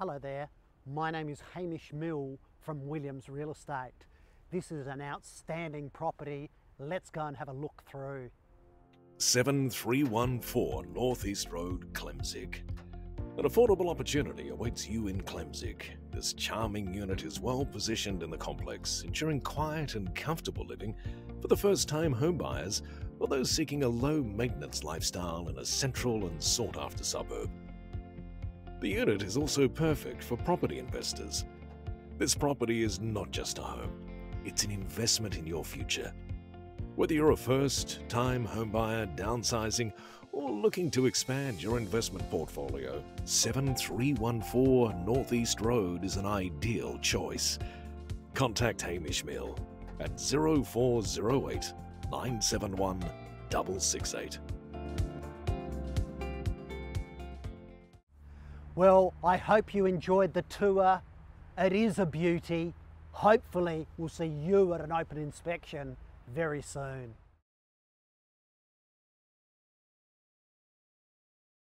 Hello there, my name is Hamish Mill from Williams Real Estate. This is an outstanding property. Let's go and have a look through. 7314 Northeast Road, Klemzig. An affordable opportunity awaits you in Klemzig. This charming unit is well positioned in the complex, ensuring quiet and comfortable living for the first time homebuyers or those seeking a low maintenance lifestyle in a central and sought after suburb. The unit is also perfect for property investors. This property is not just a home, it's an investment in your future. Whether you're a first time homebuyer, downsizing, or looking to expand your investment portfolio, 7314 Northeast Road is an ideal choice. Contact Hamish Mill at 0408 971 668. Well, I hope you enjoyed the tour. It is a beauty. Hopefully, we'll see you at an open inspection very soon.